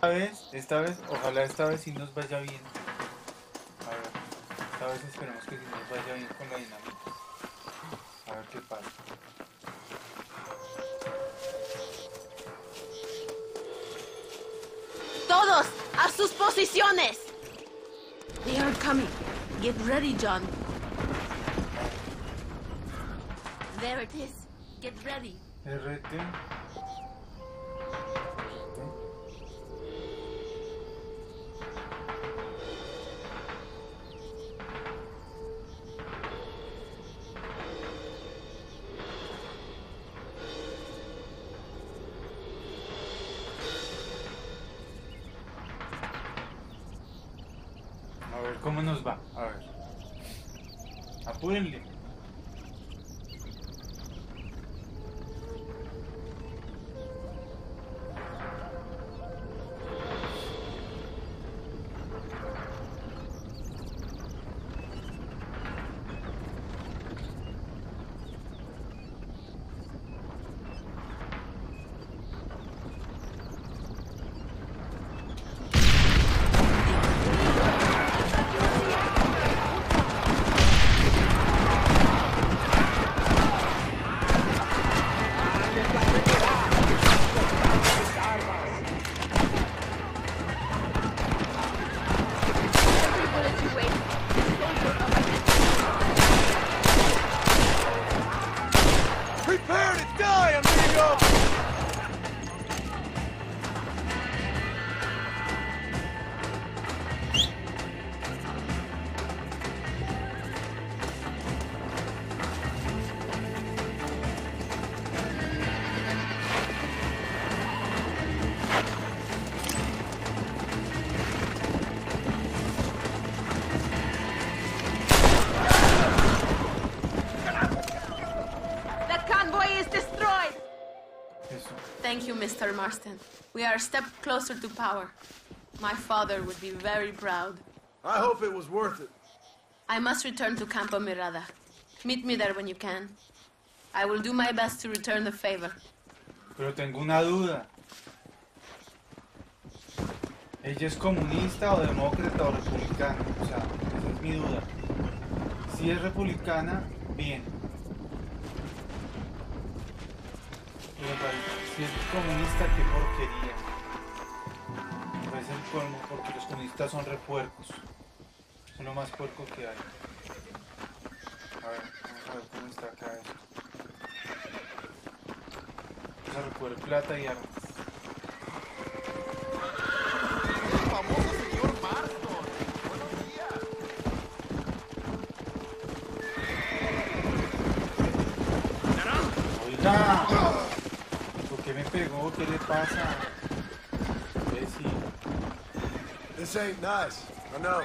esta vez, esta vez, ojalá esta vez sí nos vaya bien. A ver, esta vez esperemos que sí nos vaya bien con la dinámica. A ver qué pasa. ¡Todos! ¡A sus posiciones! They are coming. Get ready, John. There it is. Get ready. RT. Nos va. A ver. Apúrenle. Thank you, Mr. Marston. We are a step closer to power. My father would be very proud. I hope it was worth it. I must return to Campo Mirada. Meet me there when you can. I will do my best to return the favor. Pero tengo una duda. ¿Ella es comunista o demócrata o republicana? O sea, esa es mi duda. Si es republicana, bien. Si es comunista, qué porquería. Me parece el colmo porque los comunistas son repuercos. Son lo más puerco que hay. A ver, vamos a ver cómo está acá. Vamos a recoger plata y armas. ¿Por qué me pegó? ¿Qué le pasa? Imbécil. This ain't nice. I know.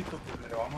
Me sale burrito, pues me lo va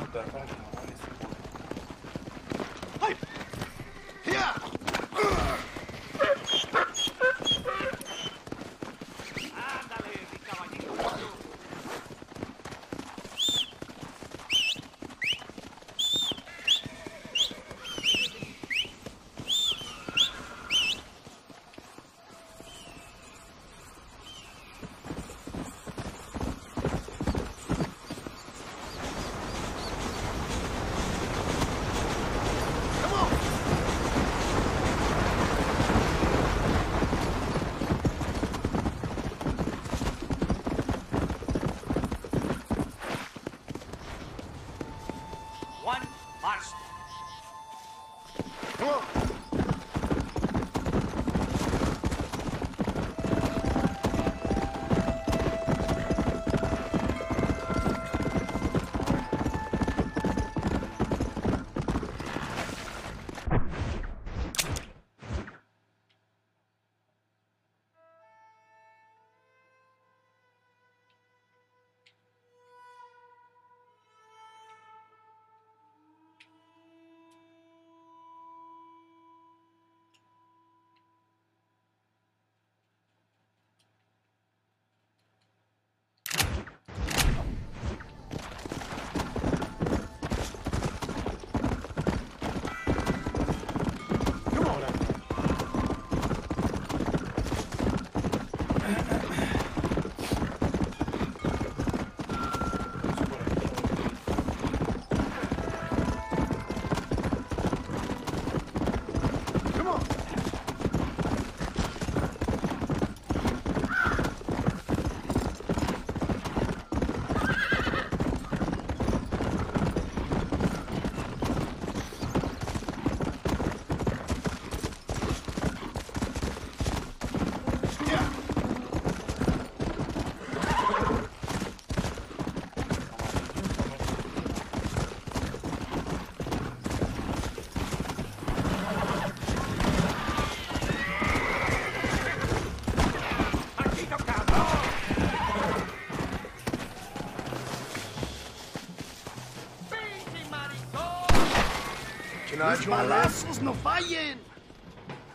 balazos no fallen.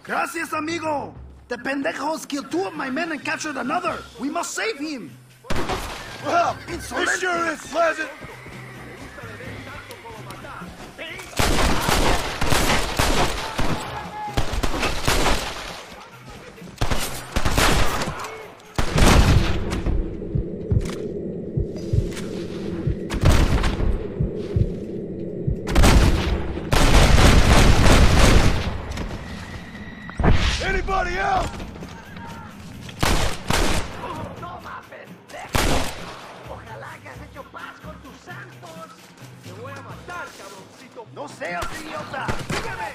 Gracias, amigo. The pendejos killed two of my men and captured another. We must save him. Well, it sure is pleasant. Idiota. Sígueme.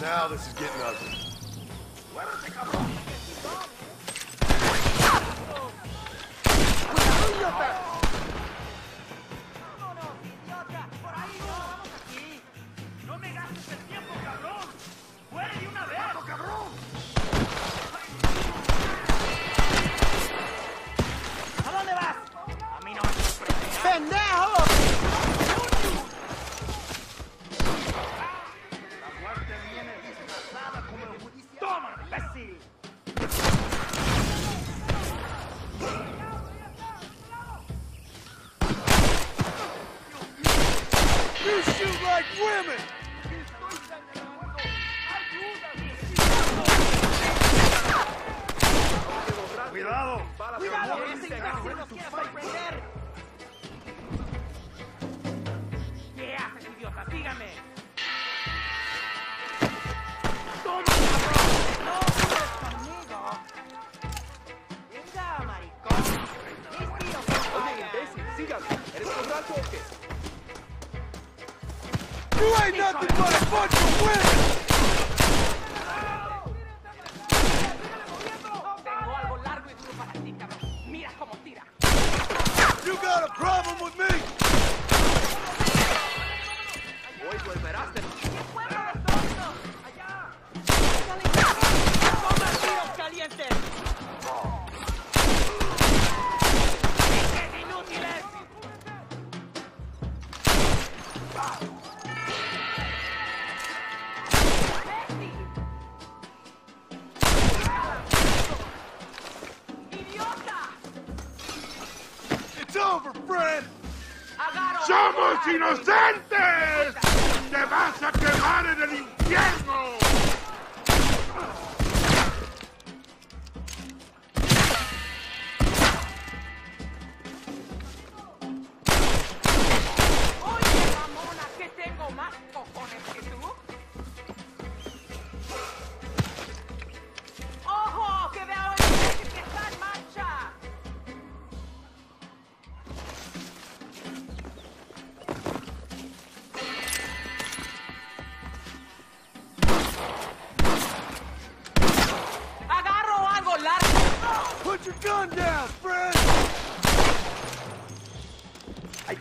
Now this is getting ugly. Muévete, cabrón. Ain't nothing but a bunch of tira. You got a problem with me? Hoy. Inocentes! ¡Te vas a quemar en el infierno!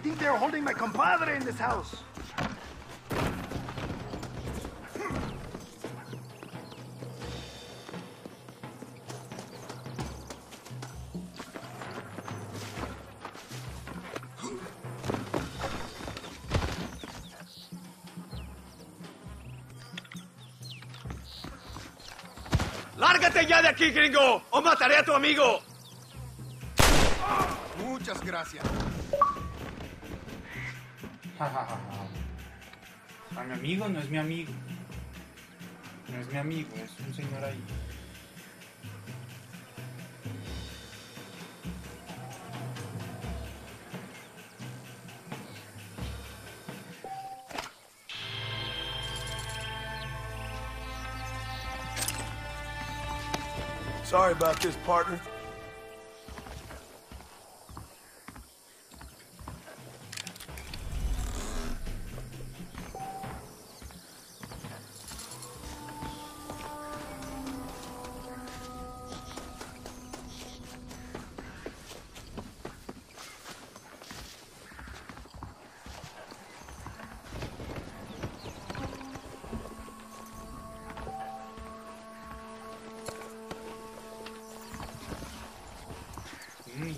Think they're holding my compadre in this house. ¡Lárgate ya de aquí, gringo! ¡O mataré a tu amigo! Muchas gracias. A mi amigo no es mi amigo. No es mi amigo, es un señor ahí. Sorry about this, partner.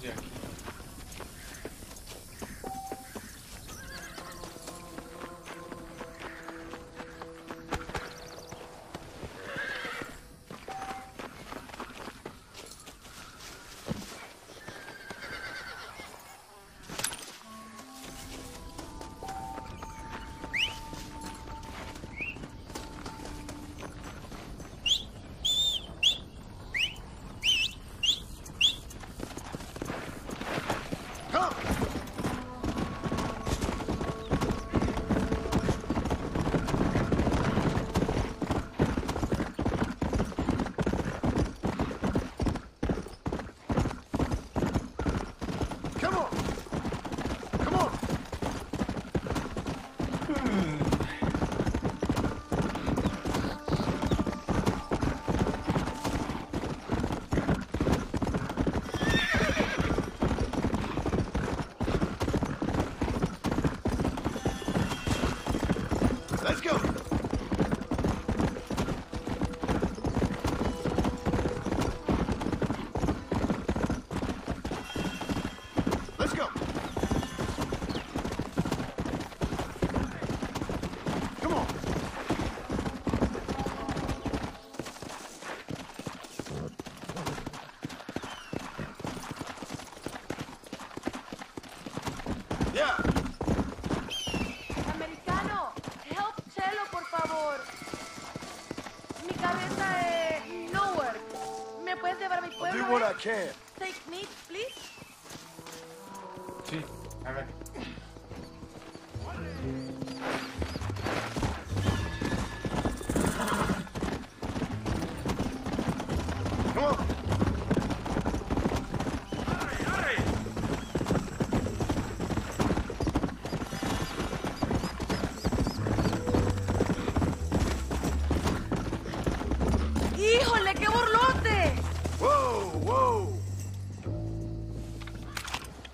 Дякую. Si. A ver.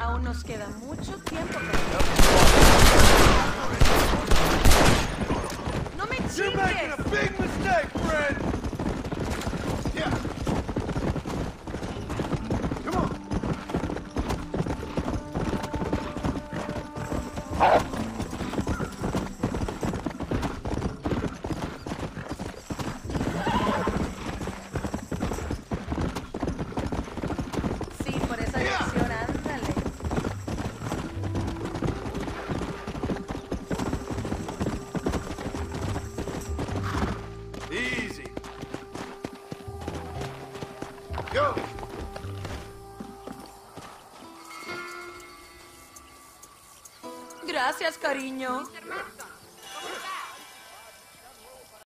Aún nos queda mucho tiempo para... ¡No me chingues! Gracias, cariño.